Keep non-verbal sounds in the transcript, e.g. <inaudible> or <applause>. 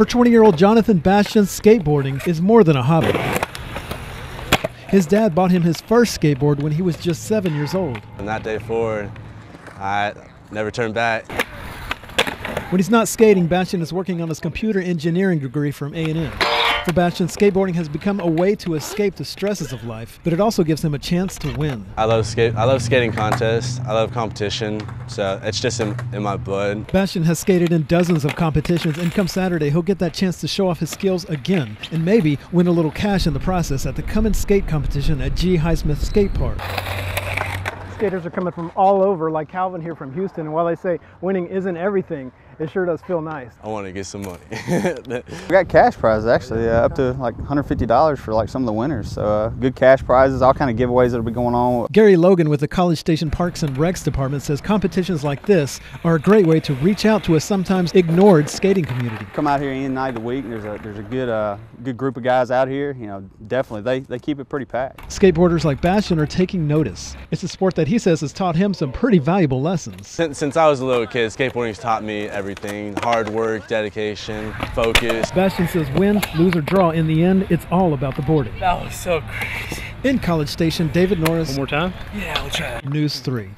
For 20 year old Jonathan Bastian, skateboarding is more than a hobby. His dad bought him his first skateboard when he was just seven years old. From that day forward, I never turned back. When he's not skating, Bastian is working on his computer engineering degree from A&M. For Bastian, skateboarding has become a way to escape the stresses of life, but it also gives him a chance to win. I love skate. I love skating contests. I love competition. So it's just in, in my blood. Bastian has skated in dozens of competitions, and come Saturday, he'll get that chance to show off his skills again, and maybe win a little cash in the process at the Come and Skate competition at G. Highsmith Skate Park. Skaters are coming from all over, like Calvin here from Houston, and while they say winning isn't everything, it sure does feel nice. I want to get some money. <laughs> we got cash prizes actually, uh, up to like $150 for like some of the winners. So uh, good cash prizes, all kind of giveaways that'll be going on. Gary Logan with the College Station Parks and Recs Department says competitions like this are a great way to reach out to a sometimes ignored skating community. Come out here any night of the week. There's a there's a good uh, good group of guys out here. You know, definitely they they keep it pretty packed. Skateboarders like Bastian are taking notice. It's a sport that he says has taught him some pretty valuable lessons. Since, since I was a little kid, skateboarding's taught me everything hard work, dedication, focus. Bastian says win, lose, or draw, in the end, it's all about the boarding. That was so crazy. In College Station, David Norris. One more time? Yeah, we'll try. News 3.